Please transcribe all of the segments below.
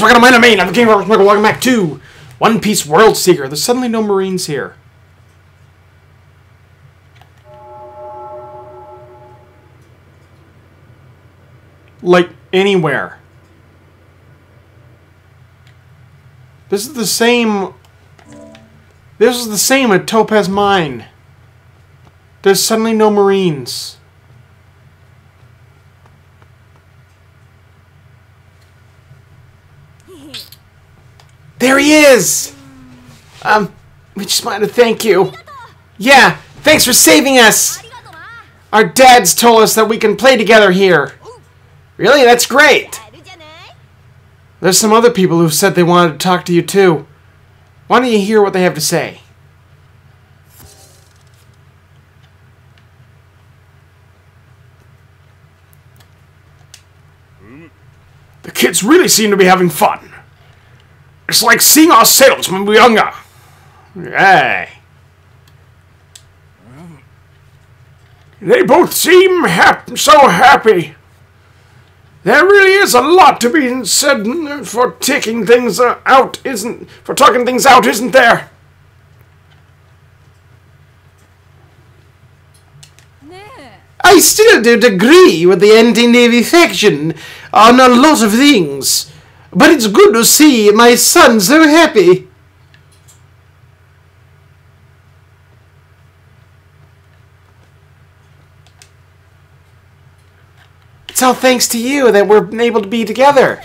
Greetings, welcome to my domain. I'm the King of. Welcome back to One Piece World Seeker. There's suddenly no Marines here. Like, anywhere. This is the same... This is the same at Topaz Mine. There's suddenly no Marines. There he is! Um, we just wanted to thank you. Yeah, thanks for saving us! Our dads told us that we can play together here. Really? That's great! There's some other people who said they wanted to talk to you too. Why don't you hear what they have to say? The kids really seem to be having fun. It's like seeing ourselves when we were younger. Yay. They both seem hap so happy. There really is a lot to be said for taking things out, isn't for talking things out, isn't there? I still don't agree with the anti-navy faction on a lot of things, but it's good to see my son so happy. It's all thanks to you that we're able to be together.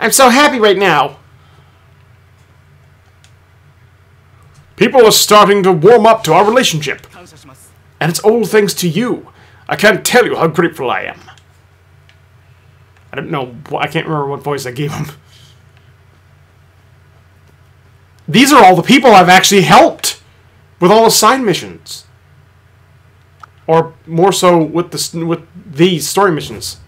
I'm so happy right now. People are starting to warm up to our relationship. And it's all thanks to you. I can't tell you how grateful I am. I don't know. I can't remember what voice I gave him. These are all the people I've actually helped with all the side missions or more so with the with these story missions.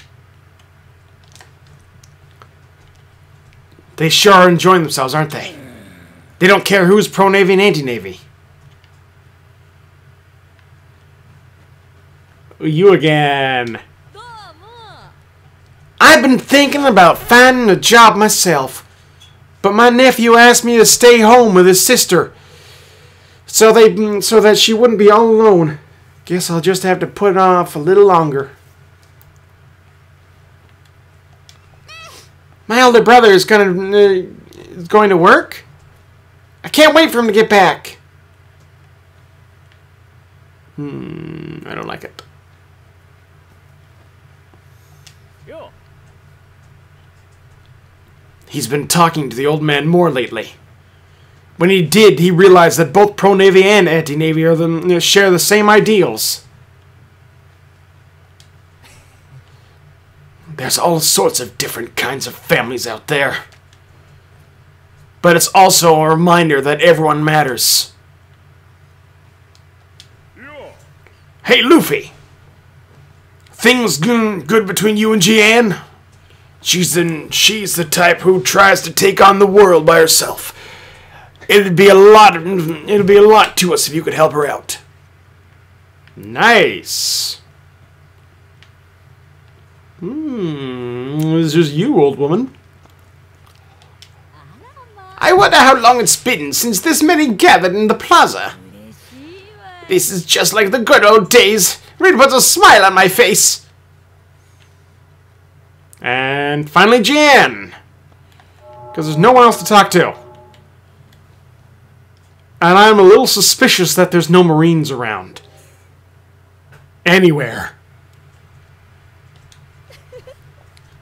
They sure are enjoying themselves, aren't they? They don't care who's pro navy and anti navy. You again. I've been thinking about finding a job myself, but my nephew asked me to stay home with his sister, so they so that she wouldn't be all alone. Guess I'll just have to put it off a little longer. My older brother is gonna uh, is going to work. I can't wait for him to get back. Hmm, I don't like it. He's been talking to the old man more lately. When he did, he realized that both pro-Navy and anti-Navy the, share the same ideals. There's all sorts of different kinds of families out there. But it's also a reminder that everyone matters. Hey, Luffy! Things good between you and Jian? She's the, she's the type who tries to take on the world by herself It'd be a lot. It'd be a lot to us if you could help her out. Nice. Hmm. It's just you, old woman. I wonder how long it's been since this many gathered in the plaza. This is just like the good old days. It puts a smile on my face. And finally, Jan. Because there's no one else to talk to. And I'm a little suspicious that there's no Marines around. Anywhere.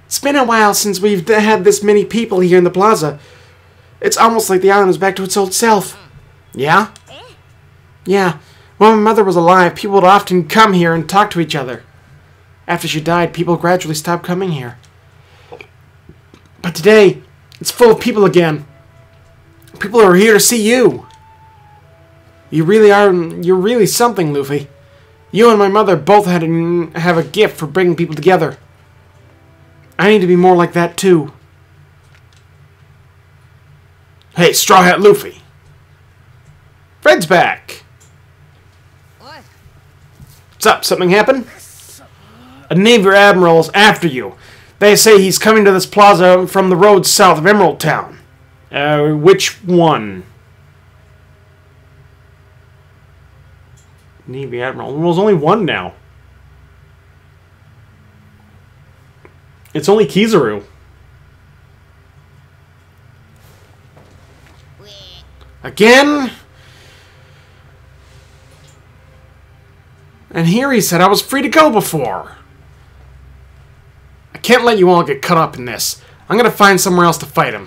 It's been a while since we've had this many people here in the plaza. It's almost like the island is back to its old self. Yeah? Yeah. When my mother was alive, people would often come here and talk to each other. After she died, people gradually stopped coming here. But today, it's full of people again. People are here to see you. You really are, you're really something, Luffy. You and my mother both had a, have a gift for bringing people together. I need to be more like that, too. Hey, Straw Hat Luffy. Fred's back. What? What's up? Something happened? A Navy admiral is after you. They say he's coming to this plaza from the road south of Emerald Town. Uh, which one? Navy Admiral. Well, there's only one now. It's only Kizaru. Again? And here he said I was free to go before. Can't let you all get caught up in this. I'm gonna find somewhere else to fight him.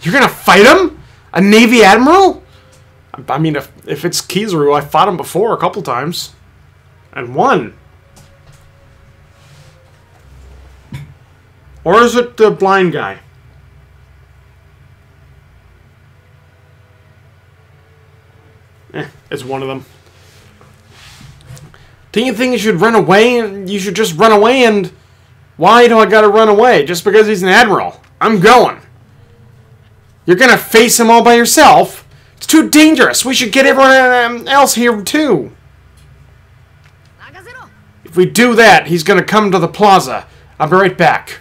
You're gonna fight him? A Navy Admiral? I mean, if, if it's Kizaru, I fought him before a couple times. And won. Or is it the blind guy? Eh, it's one of them. Do you think you should run away? And you should just run away and... Why do I gotta run away? Just because he's an admiral. I'm going. You're gonna face him all by yourself? It's too dangerous. We should get everyone um, else here too. If we do that, he's gonna come to the plaza. I'll be right back.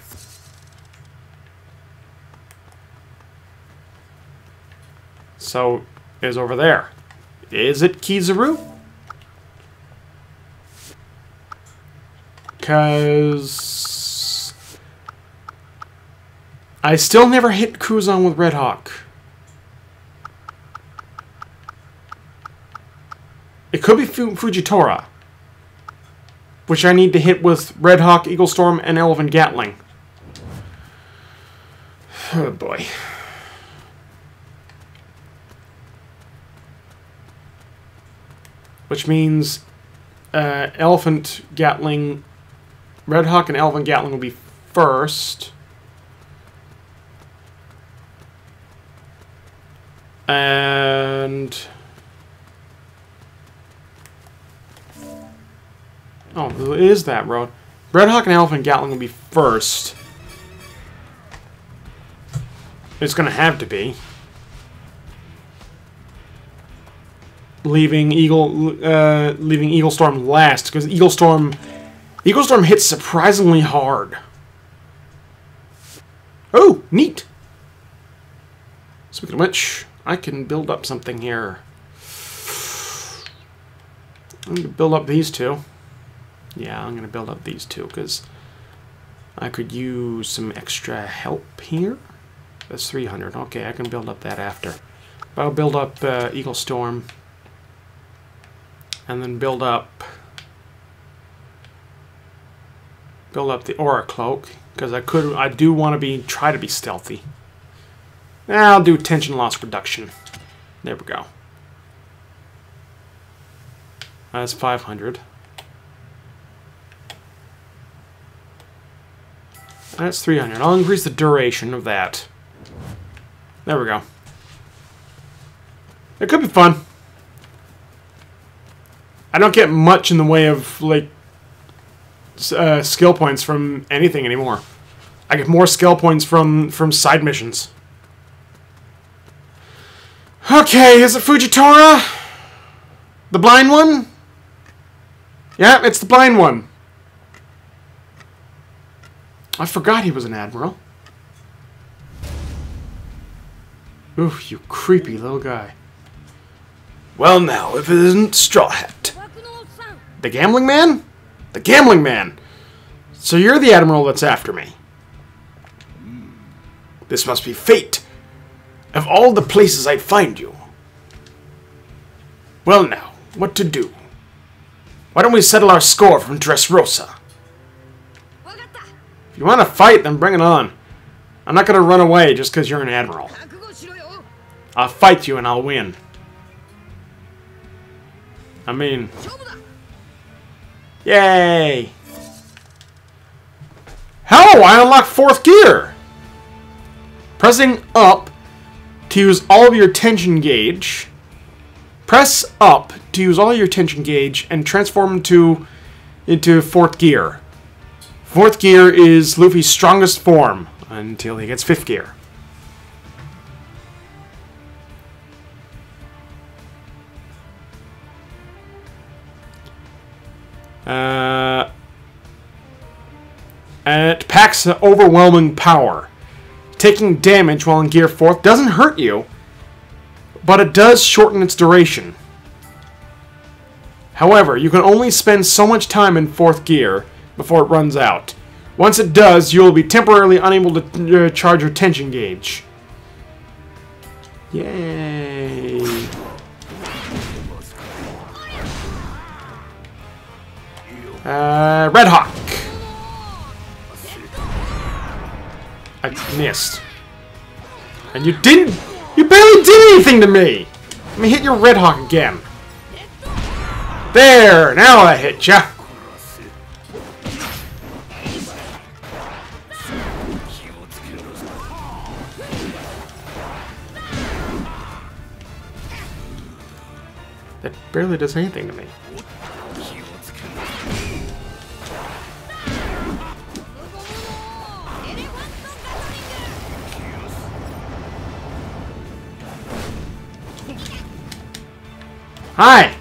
So, is over there. Is it Kizaru? Because... I still never hit Kuzan with Red Hawk. It could be Fujitora. Which I need to hit with Red Hawk, Eagle Storm, and Elephant Gatling. Oh boy. Which means uh, Elephant Gatling, Red Hawk and Elephant Gatling will be first. And... Oh, it is that road. Red Hawk and Elephant Gatling will be first. It's going to have to be. Leaving Eagle, uh, leaving Eagle Storm last because Eagle Storm, Eagle Storm hits surprisingly hard. Oh, neat. Speaking of which, I can build up something here. I'm going to build up these two. Yeah, I'm going to build up these two because I could use some extra help here. That's 300. Okay, I can build up that after. But I'll build up uh, Eagle Storm. And then build up... Build up the Aura Cloak. Because I could, I do want to be, try to be stealthy. I'll do tension loss reduction. There we go. That's 500. That's 300. I'll increase the duration of that. There we go. It could be fun. I don't get much in the way of, like, uh, skill points from anything anymore. I get more skill points from, from side missions. Okay, is it Fujitora? The blind one? Yeah, it's the blind one. I forgot he was an admiral. Oof, you creepy little guy. Well now, if it isn't Straw Hat. The gambling man? The gambling man! So you're the admiral that's after me. This must be fate. Of all the places I'd find you. Well now, what to do? Why don't we settle our score from Dressrosa? If you want to fight, then bring it on. I'm not going to run away just because you're an admiral. I'll fight you and I'll win. I mean... Yay! How I unlock fourth gear? Pressing up to use all of your tension gauge. Press up to use all your tension gauge and transform to into fourth gear. Fourth gear is Luffy's strongest form until he gets fifth gear. Uh, at packs an overwhelming power. Taking damage while in Gear 4th doesn't hurt you, but it does shorten its duration. However, you can only spend so much time in 4th gear before it runs out. Once it does, you will be temporarily unable to uh, charge your tension gauge. Yay! Uh, Red Hawk! I missed. And you didn't... You barely did anything to me! Let me hit your Red Hawk again. There! Now I hit ya! That barely does anything to me. Hi!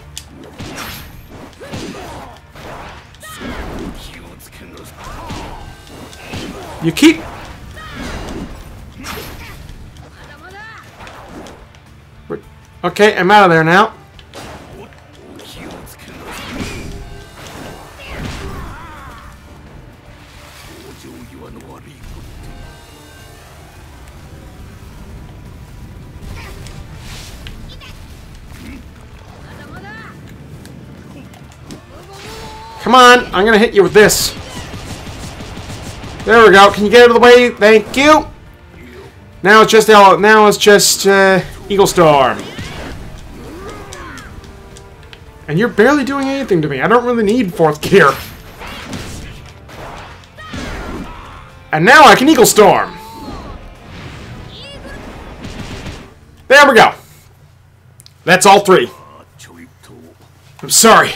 You keep... Okay, I'm out of there now. Come on, I'm gonna hit you with this. There we go. Can you get out of the way? Thank you. Now it's just now it's just uh, Eagle Storm. And you're barely doing anything to me. I don't really need fourth gear. And now I can Eagle Storm. There we go. That's all three. I'm sorry.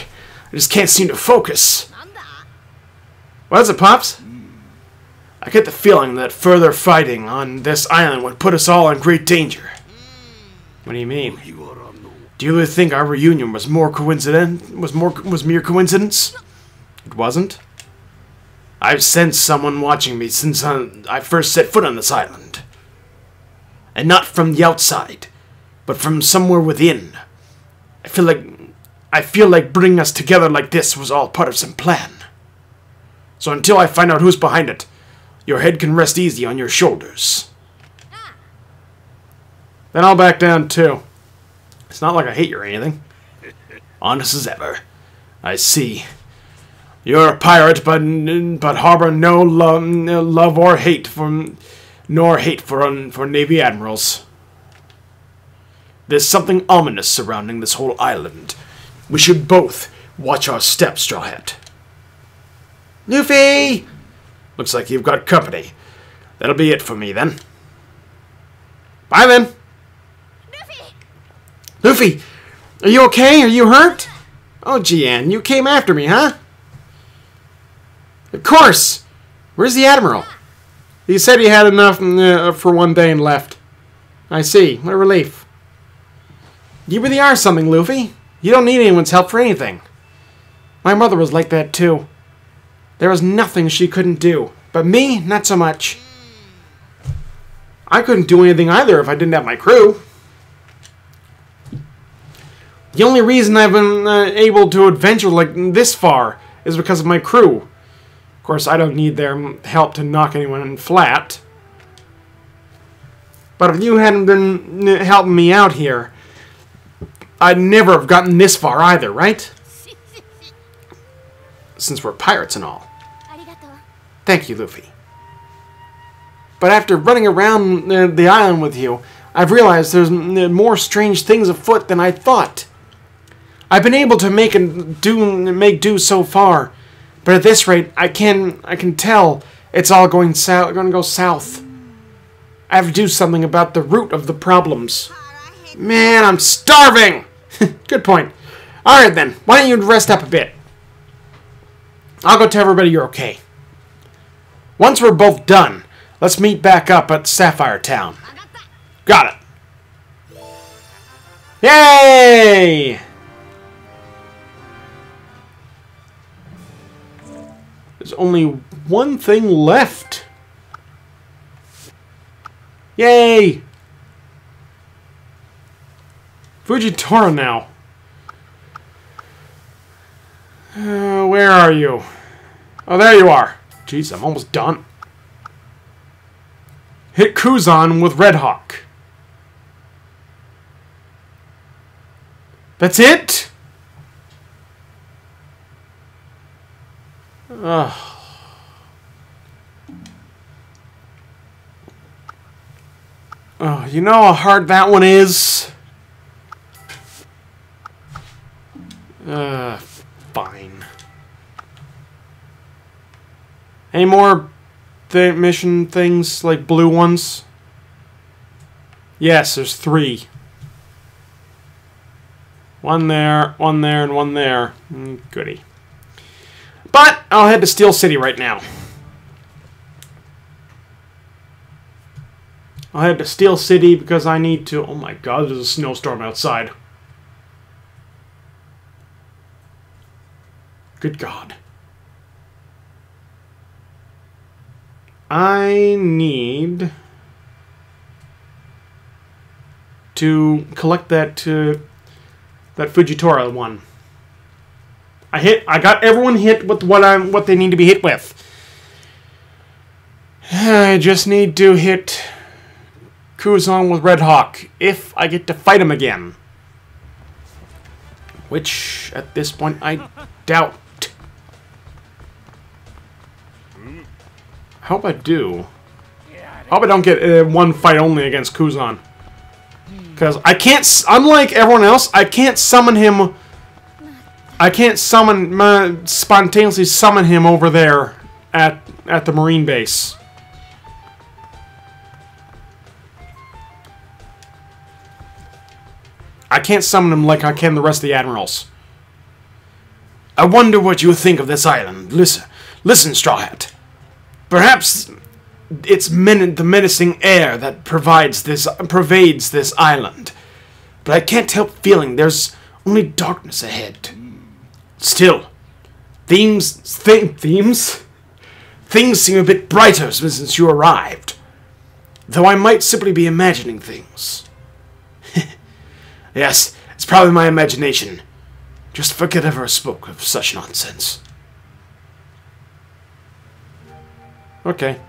Just can't seem to focus. What is it, Pops? I get the feeling that further fighting on this island would put us all in great danger. What do you mean? Do you really think our reunion was more coincident? Was more was mere coincidence? It wasn't. I've sensed someone watching me since uh, I first set foot on this island, and not from the outside, but from somewhere within. I feel like I feel like bringing us together like this was all part of some plan. So until I find out who's behind it, your head can rest easy on your shoulders. Then I'll back down too. It's not like I hate you or anything. Honest as ever. I see. You're a pirate, but but harbor no love, love or hate for, nor hate for for navy admirals. There's something ominous surrounding this whole island. We should both watch our steps, Hat. Luffy! Looks like you've got company. That'll be it for me, then. Bye, then. Luffy! Luffy! Are you okay? Are you hurt? Oh, Jian, you came after me, huh? Of course! Where's the Admiral? He said he had enough uh, for one day and left. I see. What a relief. You really are something, Luffy. You don't need anyone's help for anything. My mother was like that, too. There was nothing she couldn't do. But me, not so much. I couldn't do anything either if I didn't have my crew. The only reason I've been uh, able to adventure like this far is because of my crew. Of course, I don't need their help to knock anyone flat. But if you hadn't been uh, helping me out here, I'd never have gotten this far either, right? Since we're pirates and all. Thank you, Luffy. But after running around uh, the island with you, I've realized there's more strange things afoot than I thought. I've been able to make and do make do so far, but at this rate, I can I can tell it's all going south. Going to go south. I have to do something about the root of the problems. Man, I'm starving. Good point. All right then. Why don't you rest up a bit? I'll go tell everybody you're okay. Once we're both done, let's meet back up at Sapphire Town. Got it. Yay! There's only one thing left. Yay! Fujitora now. Uh, where are you? Oh, there you are. Jeez, I'm almost done. Hit Kuzan with Red Hawk. That's it? Ugh. Oh, you know how hard that one is? Uh, fine. Any more th mission things, like blue ones? Yes, there's three. One there, one there, and one there. Mm, goody. But, I'll head to Steel City right now. I'll head to Steel City because I need to... Oh my god, there's a snowstorm outside. Good god. I need to collect that uh, that Fujitora one. I hit. I got everyone hit with what I'm what they need to be hit with. I just need to hit Kuzan with Red Hawk if I get to fight him again. Which, at this point, I doubt. I hope I do. I hope I don't get uh, one fight only against Kuzan. Because I can't, unlike everyone else, I can't summon him. I can't summon, uh, spontaneously summon him over there at, at the Marine base. I can't summon him like I can the rest of the admirals. I wonder what you think of this island. Listen, listen, Straw Hat. Perhaps it's men the menacing air that provides this pervades this island. But I can't help feeling there's only darkness ahead. Still, themes th themes things seem a bit brighter since you arrived. Though I might simply be imagining things. yes, it's probably my imagination. Just forget I ever spoke of such nonsense. Okay.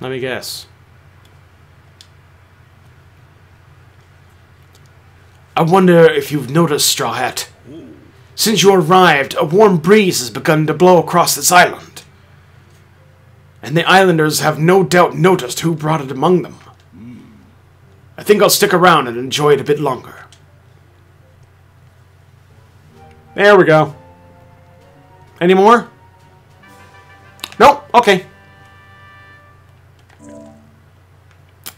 Let me guess. I wonder if you've noticed, Straw Hat. Since you arrived, a warm breeze has begun to blow across this island. And the islanders have no doubt noticed who brought it among them. I think I'll stick around and enjoy it a bit longer. There we go. Any more? Nope. Okay.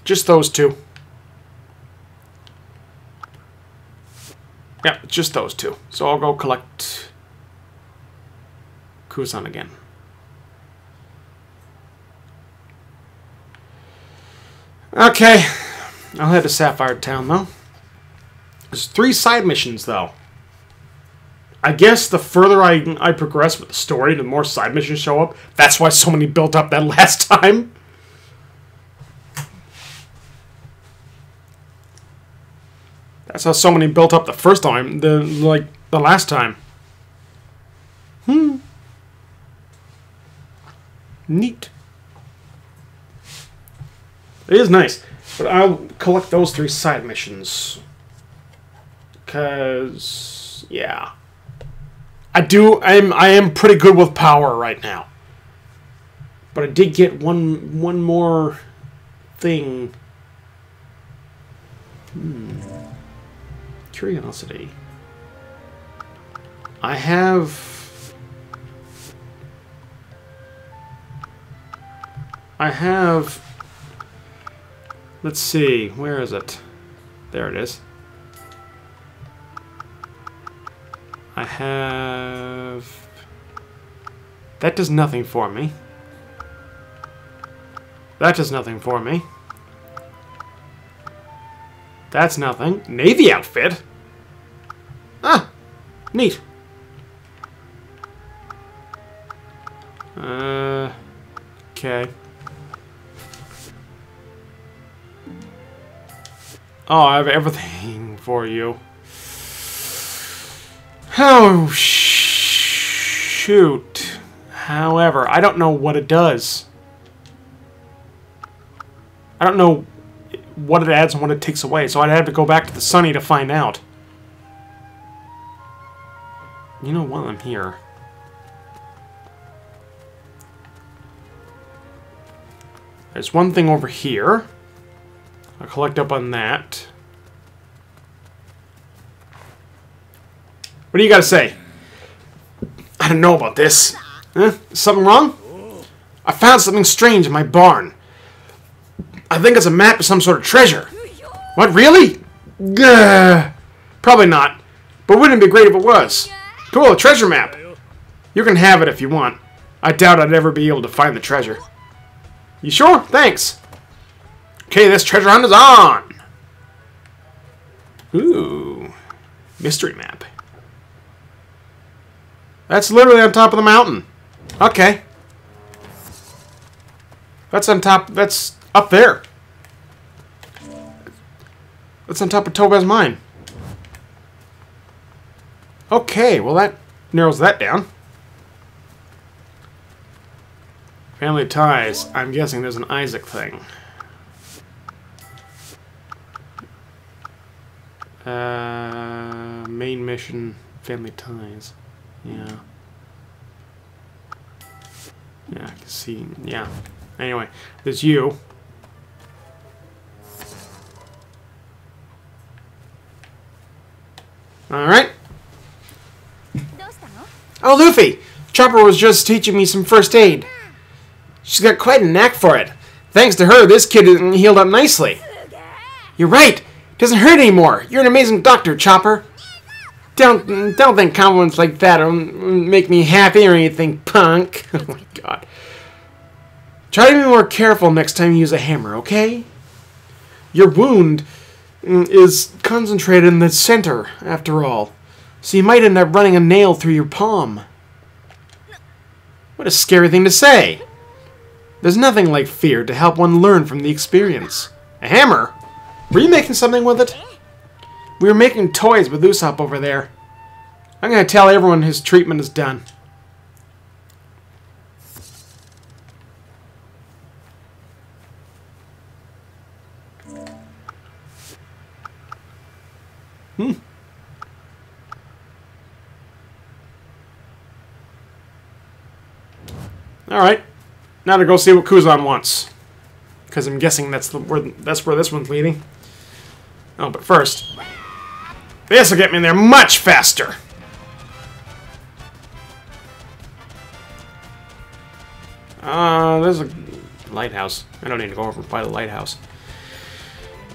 Just those two. Yeah, just those two. So I'll go collect Kuzan again. Okay. I'll head to Sapphire Town, though. There's three side missions, though. I guess the further I, I progress with the story, the more side missions show up. That's why so many built up that last time. That's how so many built up the first time, the like the last time. Hmm. Neat. It is nice. But I'll collect those three side missions. Cause yeah. I do I'm I am pretty good with power right now. But I did get one one more thing. Hmm. Curiosity. I have I have Let's see, where is it? There it is. I have... That does nothing for me. That does nothing for me. That's nothing. Navy outfit? Ah! Neat. Uh, okay. Oh, I have everything for you. Oh, shoot. However, I don't know what it does. I don't know what it adds and what it takes away, so I'd have to go back to the Sunny to find out. You know, while I'm here... There's one thing over here. I'll collect up on that. What do you got to say? I don't know about this. Huh? Something wrong? I found something strange in my barn. I think it's a map of some sort of treasure. What, really? Gah. Probably not. But wouldn't it be great if it was? Cool, a treasure map. You can have it if you want. I doubt I'd ever be able to find the treasure. You sure? Thanks. Okay, this treasure hunt is on. Ooh. Mystery map. That's literally on top of the mountain. Okay. That's on top. That's up there. That's on top of Topaz Mine. Okay, well that narrows that down. Family ties. I'm guessing there's an Isaac thing. Uh, main mission, family ties. Yeah. Yeah, I can see. Yeah. Anyway, there's you. Alright. Oh, Luffy! Chopper was just teaching me some first aid. She's got quite a knack for it. Thanks to her, this kid healed up nicely. You're right. It doesn't hurt anymore. You're an amazing doctor, Chopper. Don't don't think compliments like that will make me happy or anything, punk. oh my god. Try to be more careful next time you use a hammer, okay? Your wound mm, is concentrated in the center, after all. So you might end up running a nail through your palm. What a scary thing to say. There's nothing like fear to help one learn from the experience. A hammer? Were you making something with it? We were making toys with Usopp over there. I'm going to tell everyone his treatment is done. Hmm. Alright. Now to go see what Kuzan wants. Because I'm guessing that's the where that's where this one's leading. Oh, but first. This will get me in there much faster! Uh, there's a lighthouse. I don't need to go over and by the lighthouse.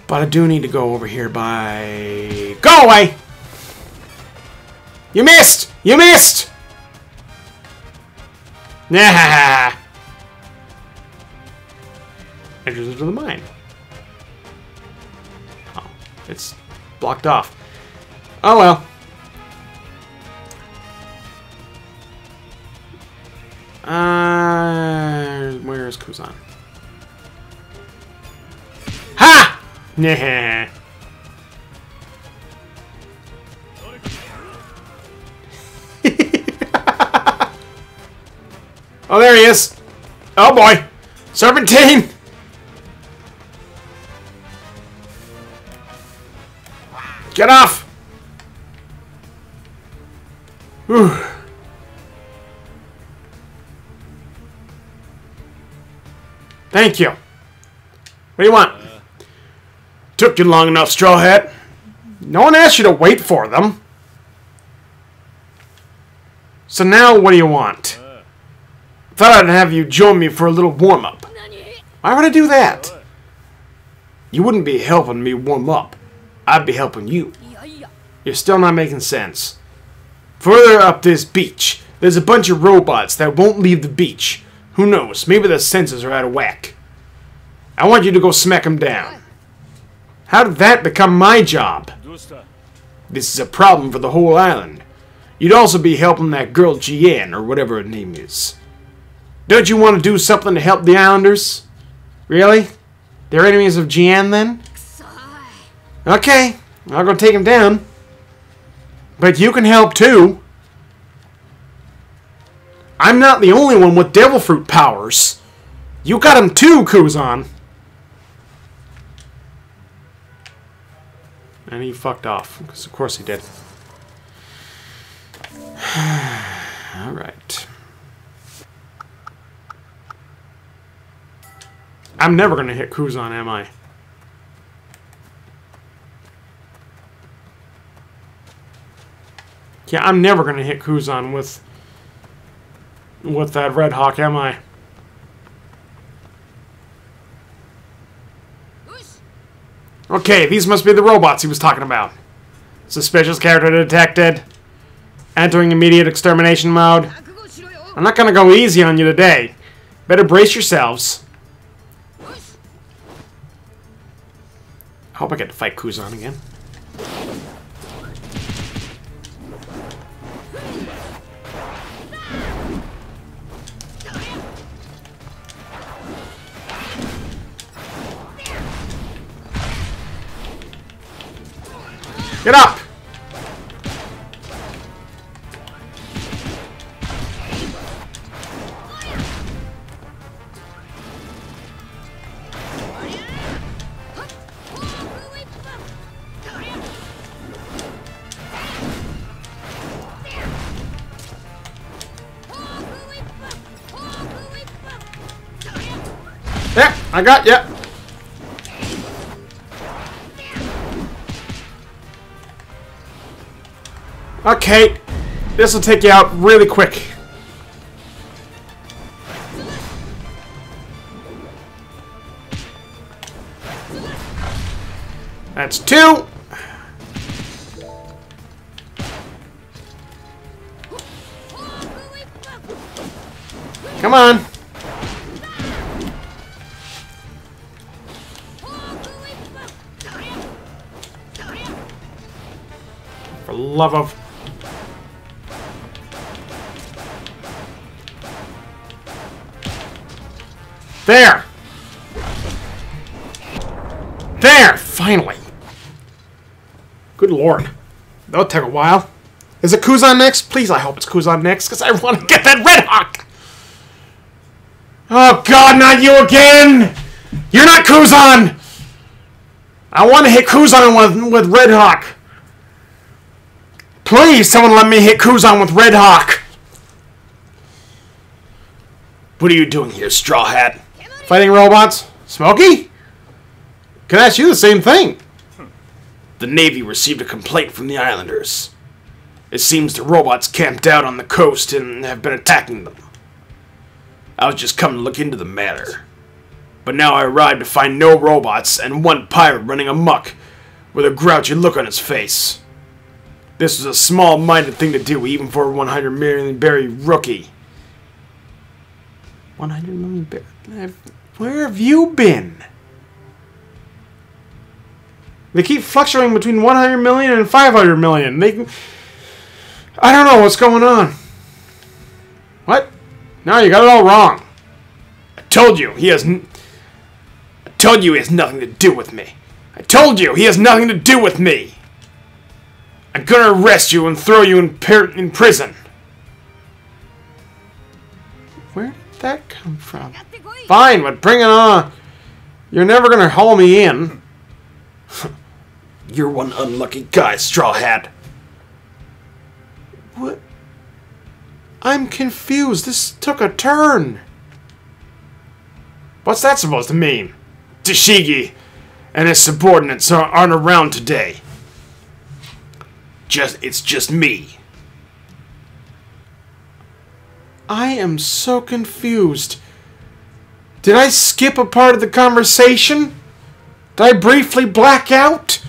But I do need to go over here by... Go away! You missed! You missed! Nah! Enters into the mine. Oh, it's blocked off. Oh well. Uh, where is Kuzan? Ha! Nah. oh, there he is. Oh boy. Serpentine! Get off! Thank you. What do you want? Uh, Took you long enough, Straw Hat. No one asked you to wait for them. So now, what do you want? Uh, Thought I'd have you join me for a little warm-up. Why would I do that? You wouldn't be helping me warm up. I'd be helping you. You're still not making sense. Further up this beach, there's a bunch of robots that won't leave the beach. Who knows, maybe their senses are out of whack. I want you to go smack them down. How did that become my job? This is a problem for the whole island. you'd also be helping that girl Jian, or whatever her name is. Don't you want to do something to help the Islanders? Really? They're enemies of Jian then? Okay, I'll go take them down. But you can help too. I'm not the only one with devil fruit powers. You got him too, Kuzan. And he fucked off, because of course he did. Alright. I'm never going to hit Kuzan, am I? Yeah, I'm never going to hit Kuzan with with that Red Hawk, am I? Okay, these must be the robots he was talking about. Suspicious character detected. Entering immediate extermination mode. I'm not gonna go easy on you today. Better brace yourselves. I hope I get to fight Kuzan again. Get up! I got ya. Uh, okay, this will take you out really quick. That's two. Come on. For love of... There! There! Finally! Good lord. That'll take a while. Is it Kuzan next? Please, I hope it's Kuzan next, because I want to get that Red Hawk! Oh god, not you again! You're not Kuzan! I want to hit Kuzan with, with Red Hawk. Please, someone let me hit Kuzan with Red Hawk. What are you doing here, Straw Hat? Fighting robots? Smokey? Can I ask you the same thing? The Navy received a complaint from the Islanders. It seems the robots camped out on the coast and have been attacking them. I was just coming to look into the matter. But now I arrived to find no robots and one pirate running amuck with a grouchy look on his face. This was a small-minded thing to do even for a 100 million berry rookie. 100 million berry... Where have you been? They keep fluctuating between 100 million and 500 million. They... I don't know what's going on. What? No, you got it all wrong. I told you he has... N I told you he has nothing to do with me. I told you he has nothing to do with me. I'm gonna arrest you and throw you in, in prison. Where did that come from? Fine, but bring it on. You're never gonna haul me in. You're one unlucky guy, Straw Hat. What? I'm confused. This took a turn. What's that supposed to mean? Tashigi and his subordinates aren't around today. Just it's just me. I am so confused. Did I skip a part of the conversation? Did I briefly black out?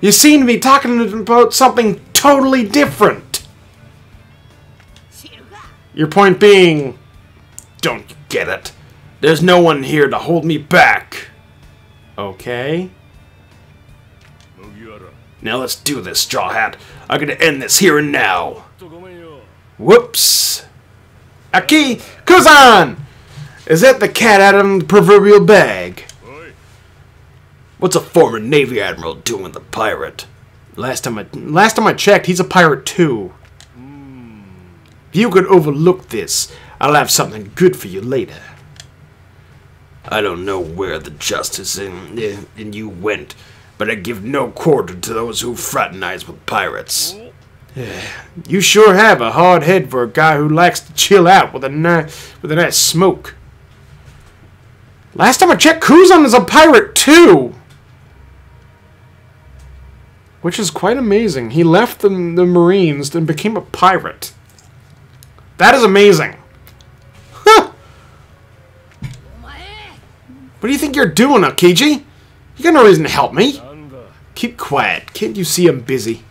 You seem to be talking about something totally different. Your point being, don't get it? There's no one here to hold me back. Okay. Now let's do this, Straw Hat. I'm gonna end this here and now. Whoops. Aki Kuzan! Is that the cat out of the proverbial bag? What's a former Navy admiral doing with a pirate? Last time I last time I checked, he's a pirate too. If you could overlook this, I'll have something good for you later. I don't know where the justice in, in, in you went, but I give no quarter to those who fraternize with pirates. Oh. Eh, you sure have a hard head for a guy who likes to chill out with a nice, with a nice smoke. Last time I checked, Kuzan is a pirate too! Which is quite amazing. He left the, the Marines and became a pirate. That is amazing. What do you think you're doing, Aokiji? You got no reason to help me. Keep quiet. Can't you see I'm busy?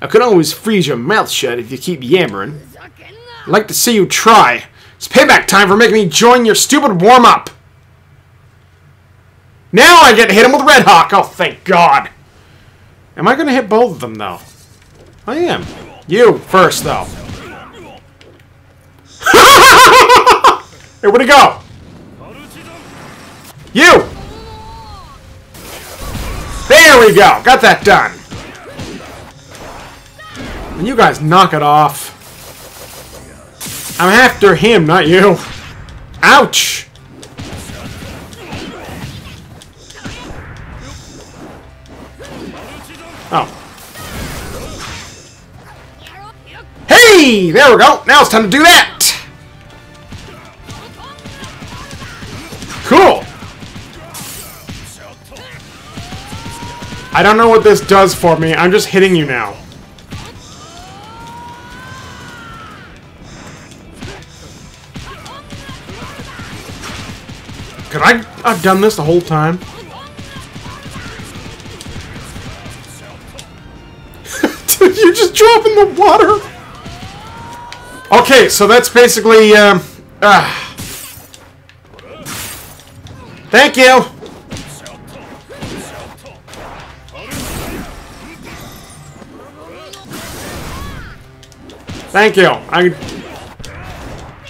I could always freeze your mouth shut if you keep yammering. I'd like to see you try. It's payback time for making me join your stupid warm-up. Now I get to hit him with Red Hawk. Oh, thank God. Am I going to hit both of them, though? I am. You first, though. hey, where'd he go? You! There we go. Got that done. And you guys knock it off. I'm after him, not you. Ouch! Oh. Hey! There we go. Now it's time to do that! Cool! I don't know what this does for me. I'm just hitting you now. Could I have done this the whole time? Did you just drop in the water? Okay, so that's basically, um, uh, Thank you! Thank you. I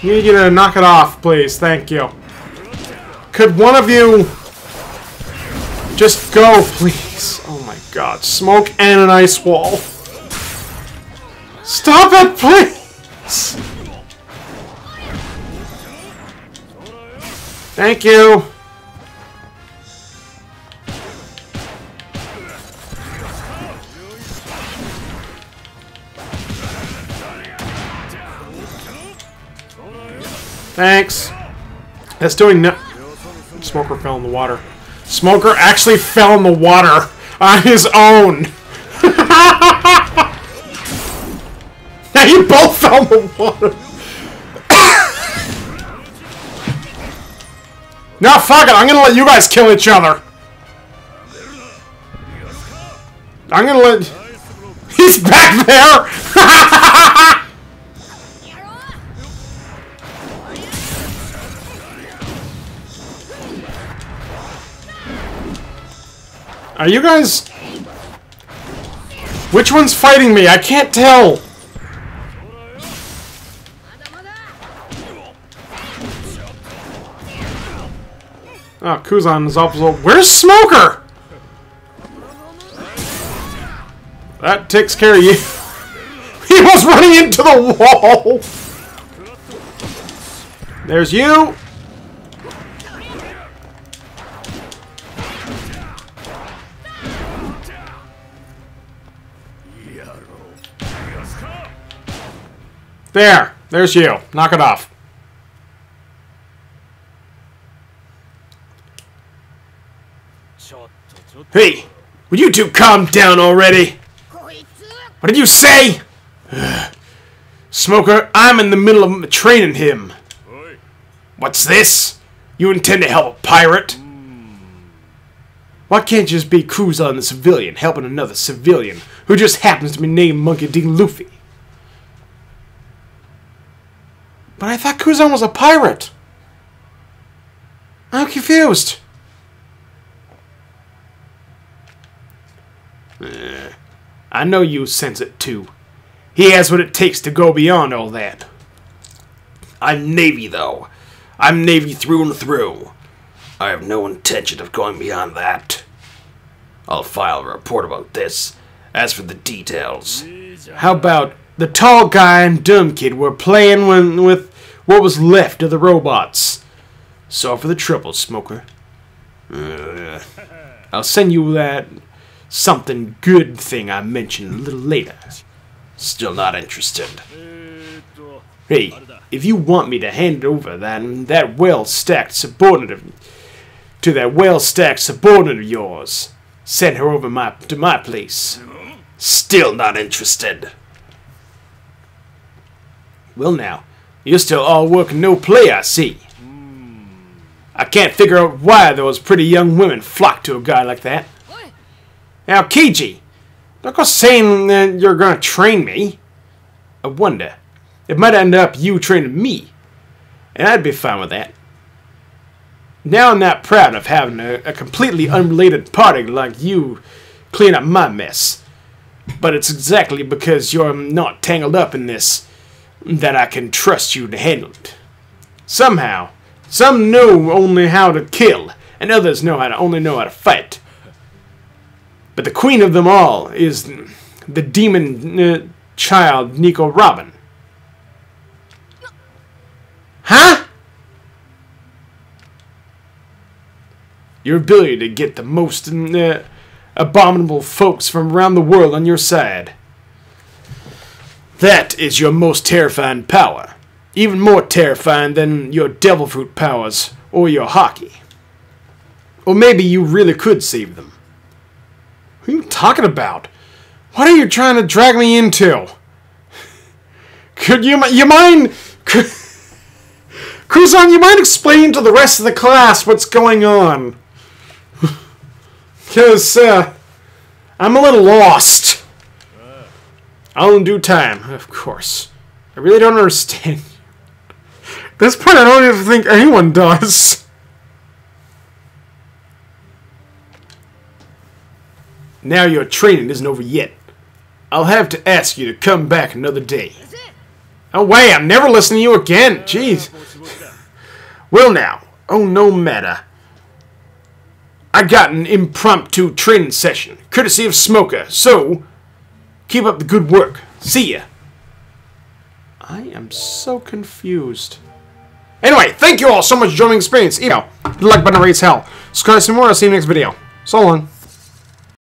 need you to knock it off, please. Thank you. Could one of you just go, please? Oh my god. Smoke and an ice wall. Stop it, please! Thank you. Thanks. That's doing no- Smoker fell in the water. Smoker actually fell in the water on his own. now you both fell in the water. no, fuck it. I'm gonna let you guys kill each other. I'm gonna let... He's back there! Are you guys... Which one's fighting me? I can't tell. Oh, Kuzan is opposite. Where's Smoker? That takes care of you. he was running into the wall. There's you. There! There's you. Knock it off. Hey! Will you two calm down already? What did you say? Smoker, I'm in the middle of training him. What's this? You intend to help a pirate? Why can't you just be Kuzan the civilian helping another civilian who just happens to be named Monkey D. Luffy? But I thought Kuzan was a pirate. I'm confused. Eh, I know you sense it too. He has what it takes to go beyond all that. I'm Navy, though. I'm Navy through and through. I have no intention of going beyond that. I'll file a report about this. As for the details, how about the tall guy and dumb kid were playing when, with what was left of the robots? Sorry for the trouble, Smoker. Uh, I'll send you that something good thing I mentioned a little later. Still not interested. Hey, if you want me to hand over that that well-stacked subordinate to that well-stacked subordinate of yours, send her over my to my place. Still not interested. Well now, you're still all work and no play, I see. I can't figure out why those pretty young women flock to a guy like that. Now, Kiji, don't go saying that you're gonna train me. I wonder. It might end up you training me. And I'd be fine with that. Now I'm not proud of having a, a completely unrelated party like you clean up my mess. But it's exactly because you're not tangled up in this that I can trust you to handle it. Somehow, some know only how to kill, and others know how to only know how to fight. But the queen of them all is the demon uh, child Nico Robin. Huh? Your ability to get the most uh, abominable folks from around the world on your side. That is your most terrifying power. Even more terrifying than your devil fruit powers or your Haki. Or maybe you really could save them. What are you talking about? What are you trying to drag me into? Could you you mind Kuzan, you mind explaining to the rest of the class what's going on? Because uh, I'm a little lost. All in due time, of course. I really don't understand. this point, I don't even think anyone does. Now your training isn't over yet. I'll have to ask you to come back another day. Oh, wait, I'm never listening to you again. Jeez. well, now. Oh, no matter. I got an impromptu training session, courtesy of Smoker, so keep up the good work. See ya. I am so confused. Anyway, thank you all so much for joining experience. Email, the like button rates hell. Subscribe some more, I'll see you next video. So long.